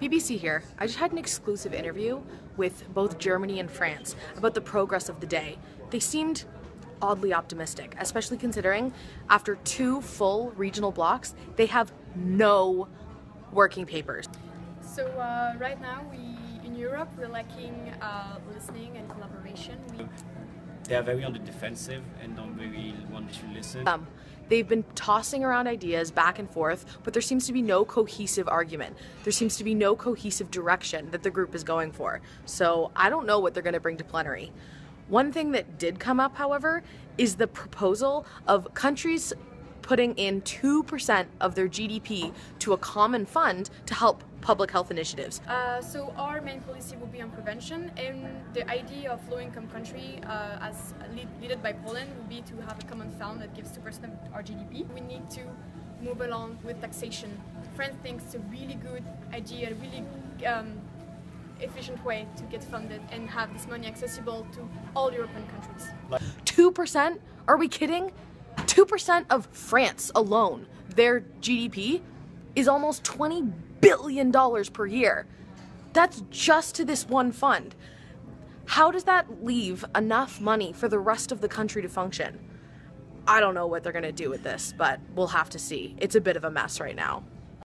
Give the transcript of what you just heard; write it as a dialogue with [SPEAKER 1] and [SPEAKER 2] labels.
[SPEAKER 1] BBC here. I just had an exclusive interview with both Germany and France about the progress of the day. They seemed oddly optimistic, especially considering after two full regional blocks, they have no working papers.
[SPEAKER 2] So uh, right now, we in Europe we're lacking uh, listening and collaboration. We
[SPEAKER 3] they are very on the defensive and don't really want to listen.
[SPEAKER 1] Um, they've been tossing around ideas back and forth, but there seems to be no cohesive argument. There seems to be no cohesive direction that the group is going for. So I don't know what they're going to bring to plenary. One thing that did come up, however, is the proposal of countries putting in 2% of their GDP to a common fund to help public health initiatives.
[SPEAKER 2] Uh, so our main policy will be on prevention and the idea of low-income country uh, as lead, led by Poland would be to have a common fund that gives 2% of our GDP. We need to move along with taxation. France thinks it's a really good idea, a really um, efficient way to get funded and have this money accessible to all European countries.
[SPEAKER 1] 2%? Are we kidding? 2% of France alone, their GDP, is almost $20 billion per year. That's just to this one fund. How does that leave enough money for the rest of the country to function? I don't know what they're going to do with this, but we'll have to see. It's a bit of a mess right now.